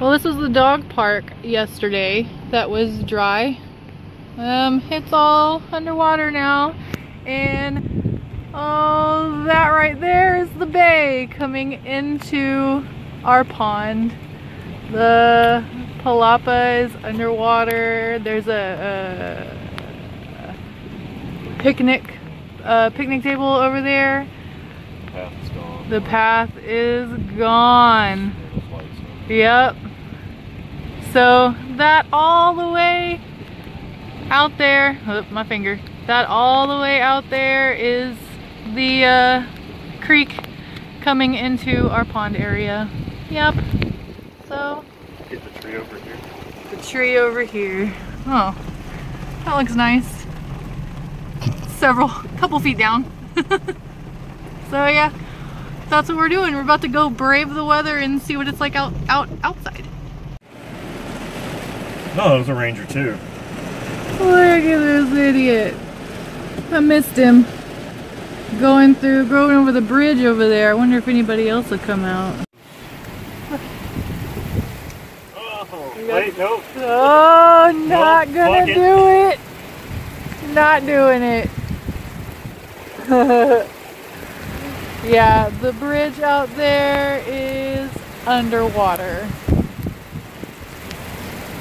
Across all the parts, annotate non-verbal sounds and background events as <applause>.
Well, this was the dog park yesterday that was dry. Um, it's all underwater now. And oh, that right there is the bay coming into our pond. The palapa is underwater. There's a, a picnic, uh, picnic table over there. The Path is gone. The path is gone. Yep. So that all the way out there, oh, my finger, that all the way out there is the uh, creek coming into our pond area. Yep. So. Get the tree over here. The tree over here. Oh, that looks nice. Several, couple feet down. <laughs> so yeah, that's what we're doing. We're about to go brave the weather and see what it's like out, out outside. No, it was a ranger too. Look at this idiot. I missed him. Going through, going over the bridge over there. I wonder if anybody else will come out. Oh, wait, nope. Oh, not Nope, gonna fuck it. do it. Not doing it. <laughs> yeah, the bridge out there is underwater.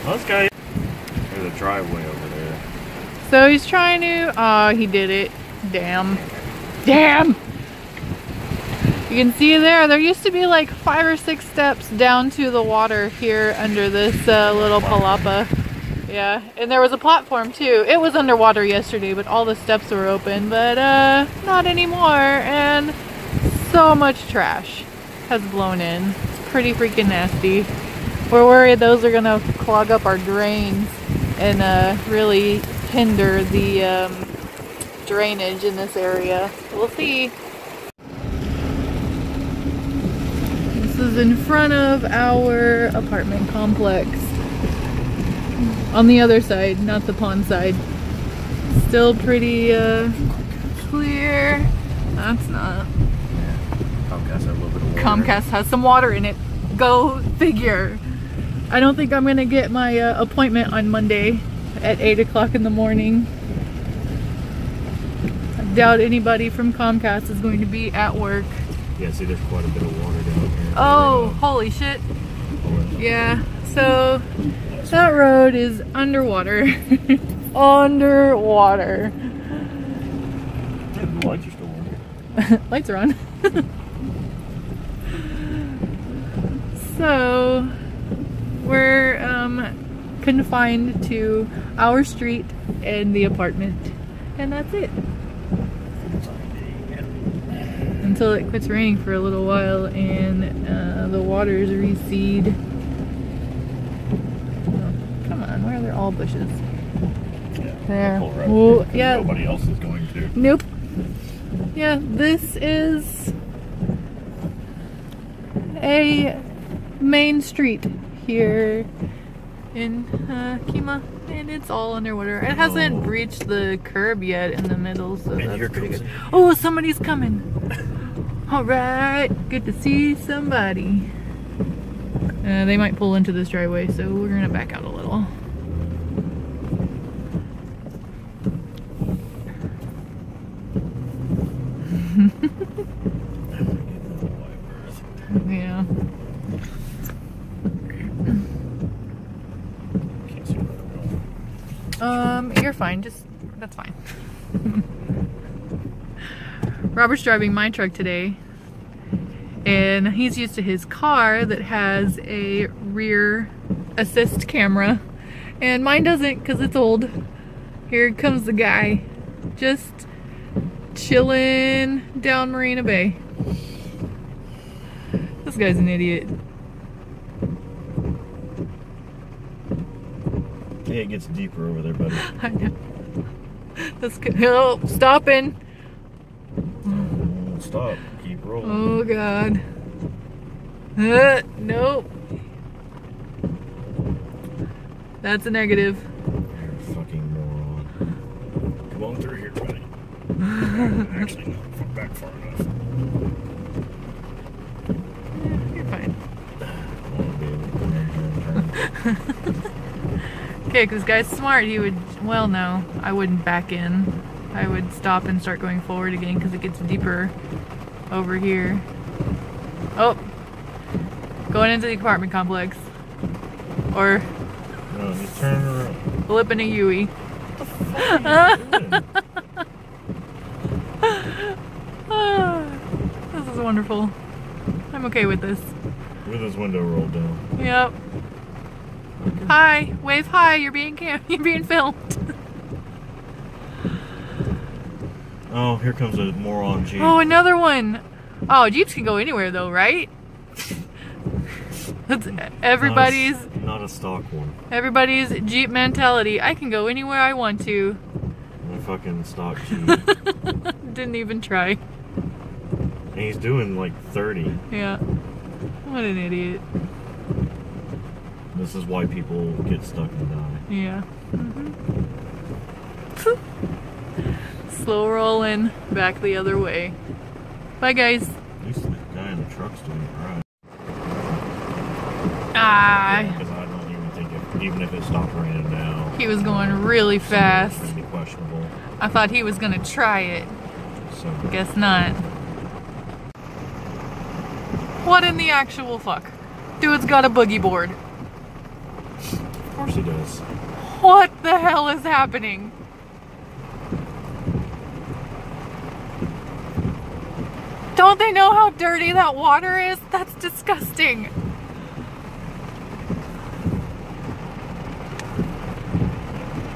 This guy. There's a driveway over there. So he's trying to. Oh, he did it. Damn. Damn! You can see there, there used to be like five or six steps down to the water here under this uh, little palapa. Yeah, and there was a platform too. It was underwater yesterday, but all the steps were open, but uh, not anymore. And so much trash has blown in. It's pretty freaking nasty. We're worried those are gonna clog up our drains and uh, really hinder the um, drainage in this area. We'll see. This is in front of our apartment complex. On the other side, not the pond side. Still pretty uh, clear. That's not. Comcast had a little bit of water. Comcast has some water in it. Go figure. I don't think I'm gonna get my uh, appointment on Monday at 8 o'clock in the morning. I doubt anybody from Comcast is going to be at work. Yeah, see, there's quite a bit of water down here. Oh, holy shit. Yeah, so that road is underwater. <laughs> underwater. The lights are still on. <laughs> Lights are on. <laughs> so we're um, confined to our street and the apartment, and that's it. Until it quits raining for a little while and uh, the waters recede. Oh, come on, where are there all bushes? Yeah. There. Well, yeah. Nobody else is going to. Nope. Yeah, this is a main street here in uh, Kemah, and it's all underwater. It hasn't Oh. reached the curb yet in the middle, so And that's pretty good. Oh, somebody's coming. All right, good to see somebody. Uh, they might pull into this driveway, so we're gonna back out a little. <laughs> Yeah. Can't see where they're going. Um, you're fine. Just that's fine. Robert's driving my truck today, and he's used to his car that has a rear assist camera, and mine doesn't because it's old. Here comes the guy, just chilling down Marina Bay. This guy's an idiot. Yeah, it gets deeper over there, buddy. <laughs> I know. That's good. Oh, stopping. Mm, Stop. Keep rolling. Oh god. Uh, nope. That's a negative. You're a fucking moron. Come on through here, buddy. <laughs> Actually, no. Back far enough. You're fine. Come on, baby. Come on, Okay, because guy's smart. He would, well, no, I wouldn't back in. I would stop and start going forward again because it gets deeper over here. Oh, going into the apartment complex. Or No, you turn around. flipping a Yui. <laughs> this is wonderful. I'm okay with this. With his window rolled down. Yep. Hi, wave hi. You're being cam. <laughs> You're being filmed. Oh, here comes a moron Jeep. Oh, another one. Oh, Jeeps can go anywhere though, right? <laughs> That's everybody's Not a, not a stock one. everybody's Jeep mentality. I can go anywhere I want to. A fucking stock Jeep. <laughs> Didn't even try. and he's doing like 30. Yeah. What an idiot. This is why people get stuck and die. Yeah. Mhm. <laughs> Slow rolling back the other way. Bye, guys. At least the guy in the truck's doing it right. Ah, Because I don't even think if, even if it stopped raining now, he was going really fast. be questionable. I thought he was gonna try it. So Guess not. What in the actual fuck? Dude's got a boogie board. Of course he does. What the hell is happening? Don't they know how dirty that water is? That's disgusting.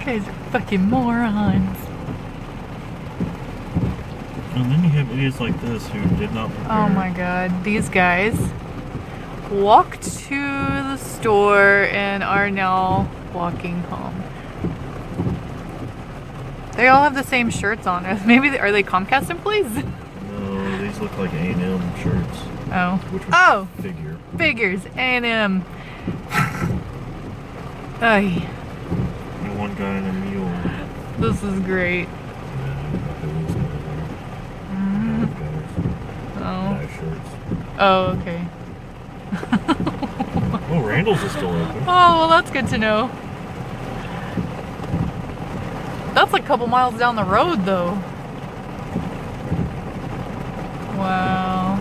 Guys are fucking morons. And then you have idiots like this who did not oh prepare. Oh my god, these guys walked to the store and are now walking home. They all have the same shirts on. Maybe they, are they Comcast employees? <laughs> No, these look like A&M shirts. Oh, Which Oh. figure. figures A&M. Ay, And one guy in a mule. this is great. Yeah, got the wheels over Mm. Oh, shirts. oh, okay. <laughs> Oh, Randall's is still open. Oh, well, that's good to know. That's a couple miles down the road, though. Wow.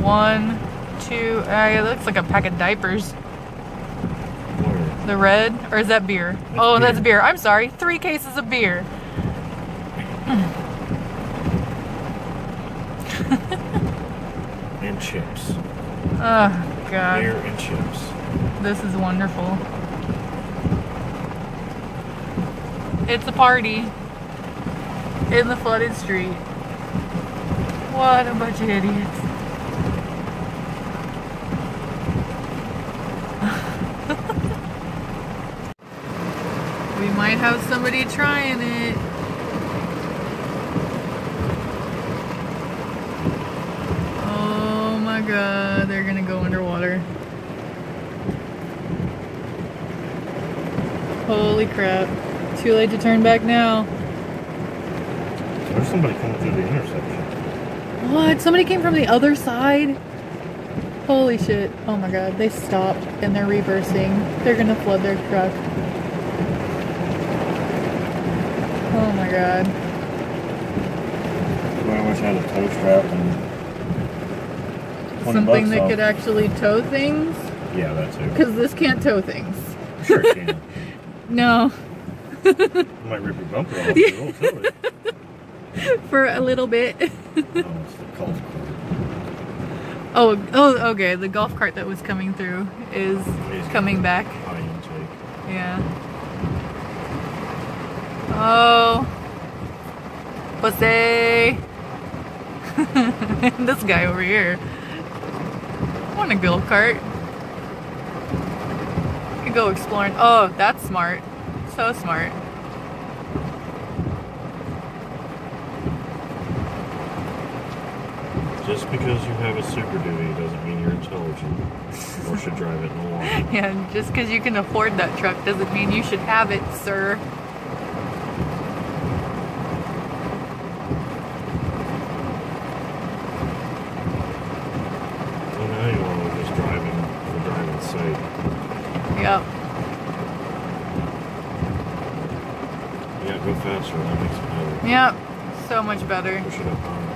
One, two, uh, that looks like a pack of diapers. Where? The red, or is that beer? oh, beer. that's beer. I'm sorry. Three cases of beer. <laughs> And chips. Oh, God. Beer and chips. This is wonderful. It's a party in the flooded street. What a bunch of idiots. <laughs> we might have somebody trying it. Oh my god, they're gonna go underwater. Holy crap. Too late to turn back now. There's somebody coming through the intersection. What? Somebody came from the other side? Holy shit. Oh my god. They stopped and they're reversing. They're gonna flood their truck. Oh my god. I wish I had a tow strap and Something that off. could actually tow things? Yeah, that too. Because this can't tow things. Sure can. <laughs> No. <laughs> I might rip your bumper off. Yeah. Yeah. Don't tow it. For a little bit. Oh, it's the <laughs> golf cart. Oh, oh, okay. The golf cart that was coming through is coming back. High. Yeah. Oh. Pussy. <laughs> this guy over here. I want a golf cart. I Could go exploring. Oh, that's smart. So smart. Just because you have a super duty doesn't mean you're intelligent or should drive it in the <laughs> water. Yeah, just because you can afford that truck doesn't mean you should have it, sir. Well, now you want to just driving for driving's tight. Yep. Yeah, go faster. That makes it better. Yep. So much better.